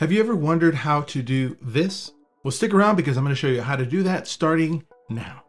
Have you ever wondered how to do this? Well, stick around because I'm going to show you how to do that starting now.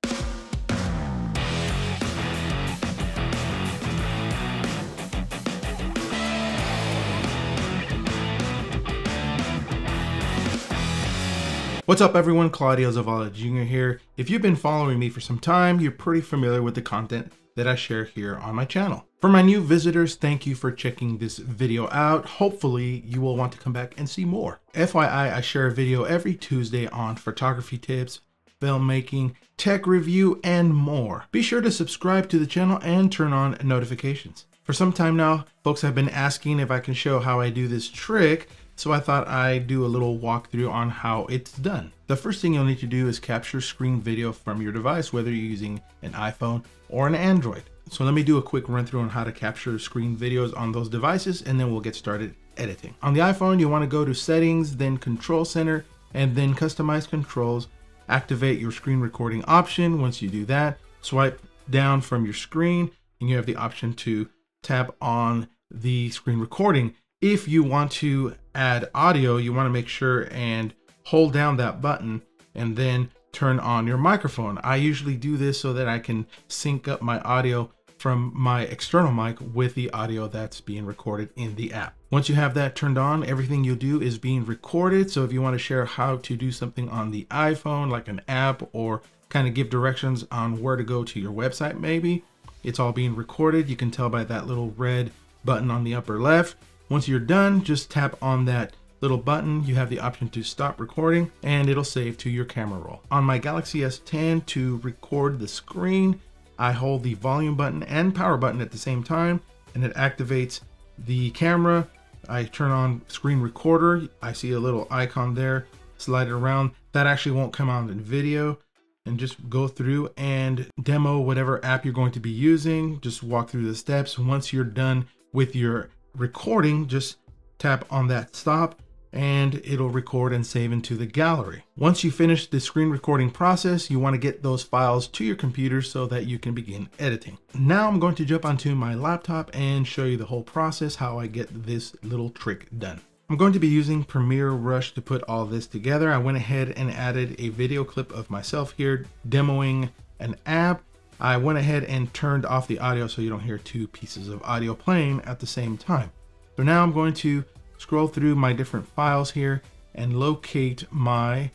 What's up everyone, Claudio Zavala Jr. here. If you've been following me for some time, you're pretty familiar with the content that I share here on my channel. For my new visitors, thank you for checking this video out. Hopefully you will want to come back and see more. FYI, I share a video every Tuesday on photography tips, filmmaking, tech review, and more. Be sure to subscribe to the channel and turn on notifications. For some time now, folks have been asking if I can show how I do this trick so I thought I'd do a little walkthrough on how it's done. The first thing you'll need to do is capture screen video from your device, whether you're using an iPhone or an Android. So let me do a quick run through on how to capture screen videos on those devices and then we'll get started editing. On the iPhone, you wanna go to settings, then control center, and then customize controls. Activate your screen recording option. Once you do that, swipe down from your screen and you have the option to tap on the screen recording if you want to add audio, you want to make sure and hold down that button and then turn on your microphone. I usually do this so that I can sync up my audio from my external mic with the audio that's being recorded in the app. Once you have that turned on, everything you do is being recorded. So if you want to share how to do something on the iPhone, like an app, or kind of give directions on where to go to your website, maybe, it's all being recorded. You can tell by that little red button on the upper left. Once you're done, just tap on that little button. You have the option to stop recording and it'll save to your camera roll. On my Galaxy S10 to record the screen, I hold the volume button and power button at the same time and it activates the camera. I turn on screen recorder. I see a little icon there, slide it around. That actually won't come out in video and just go through and demo whatever app you're going to be using. Just walk through the steps. Once you're done with your recording, just tap on that stop and it'll record and save into the gallery. Once you finish the screen recording process, you want to get those files to your computer so that you can begin editing. Now I'm going to jump onto my laptop and show you the whole process, how I get this little trick done. I'm going to be using Premiere Rush to put all this together. I went ahead and added a video clip of myself here demoing an app I went ahead and turned off the audio so you don't hear two pieces of audio playing at the same time. So now I'm going to scroll through my different files here and locate my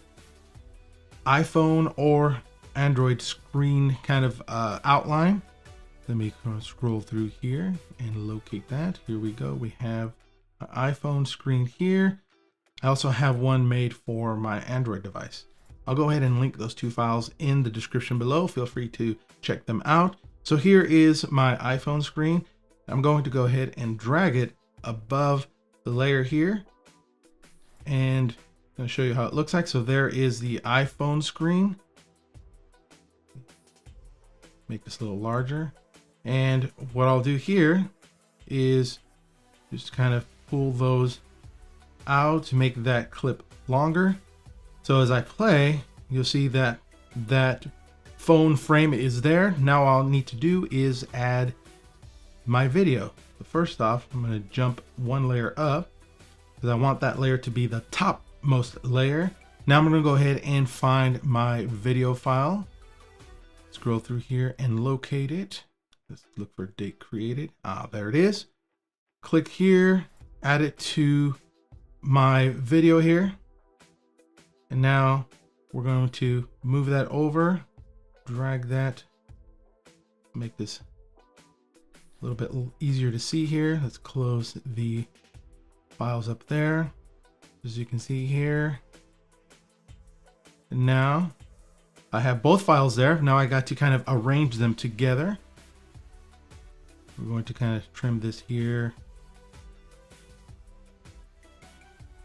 iPhone or Android screen kind of uh, outline. Let me scroll through here and locate that. Here we go. We have an iPhone screen here. I also have one made for my Android device. I'll go ahead and link those two files in the description below. Feel free to check them out. So here is my iPhone screen. I'm going to go ahead and drag it above the layer here. And I'm going to show you how it looks like. So there is the iPhone screen. Make this a little larger. And what I'll do here is just kind of pull those out to make that clip longer. So as I play, you'll see that that phone frame is there. Now all I need to do is add my video. But first off, I'm gonna jump one layer up because I want that layer to be the topmost layer. Now I'm gonna go ahead and find my video file. Scroll through here and locate it. Let's look for date created. Ah, there it is. Click here, add it to my video here. And now we're going to move that over, drag that, make this a little bit easier to see here. Let's close the files up there. As you can see here. And now I have both files there. Now I got to kind of arrange them together. We're going to kind of trim this here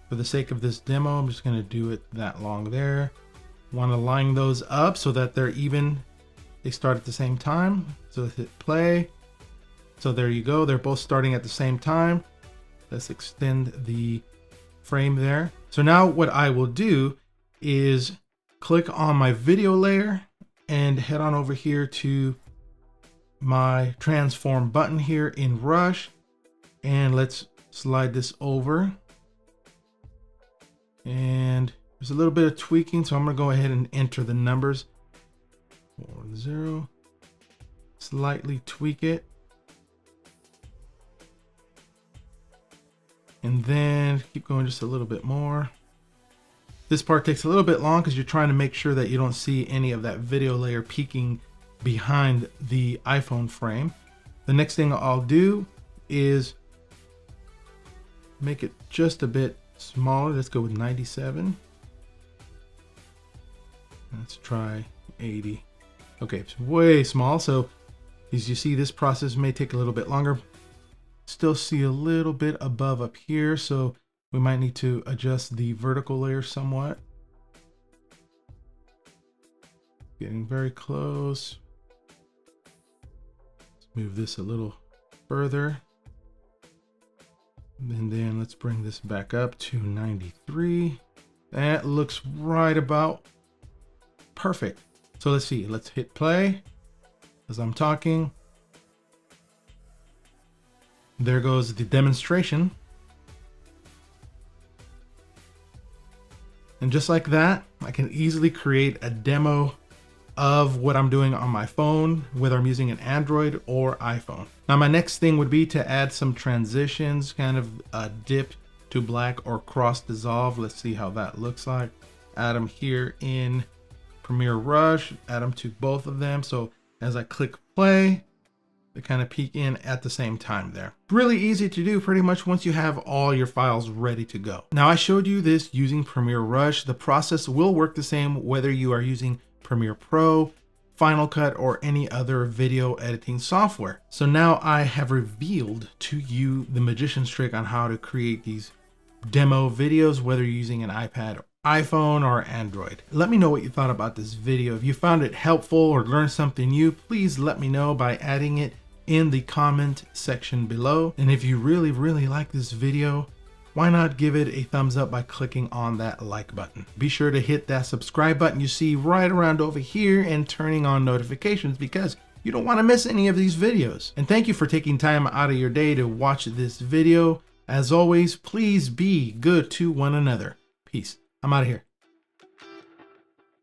For the sake of this demo, I'm just to do it that long there. Want to line those up so that they're even. They start at the same time. So hit play. So there you go. They're both starting at the same time. Let's extend the frame there. So now what I will do is click on my video layer and head on over here to my transform button here in Rush. And let's slide this over And there's a little bit of tweaking, so I'm gonna go ahead and enter the numbers. Four, zero, slightly tweak it. And then keep going just a little bit more. This part takes a little bit long because you're trying to make sure that you don't see any of that video layer peeking behind the iPhone frame. The next thing I'll do is make it just a bit smaller. Let's go with 97. Let's try 80. Okay, it's way small. So as you see, this process may take a little bit longer. Still see a little bit above up here. So we might need to adjust the vertical layer somewhat. Getting very close. Let's move this a little further. And then let's bring this back up to 93. That looks right about perfect. So let's see, let's hit play as I'm talking. There goes the demonstration. And just like that, I can easily create a demo of what I'm doing on my phone, whether I'm using an Android or iPhone. Now my next thing would be to add some transitions, kind of a dip to black or cross dissolve. Let's see how that looks like. Add them here in Premiere Rush, add them to both of them. So as I click play, they kind of peek in at the same time there. Really easy to do pretty much once you have all your files ready to go. Now I showed you this using Premiere Rush. The process will work the same whether you are using Premiere Pro, Final Cut, or any other video editing software. So now I have revealed to you the magician's trick on how to create these demo videos, whether you're using an iPad, iPhone, or Android. Let me know what you thought about this video. If you found it helpful or learned something new, please let me know by adding it in the comment section below. And if you really, really like this video, why not give it a thumbs up by clicking on that like button. Be sure to hit that subscribe button you see right around over here and turning on notifications because you don't want to miss any of these videos. And thank you for taking time out of your day to watch this video. As always, please be good to one another. Peace. I'm out of here.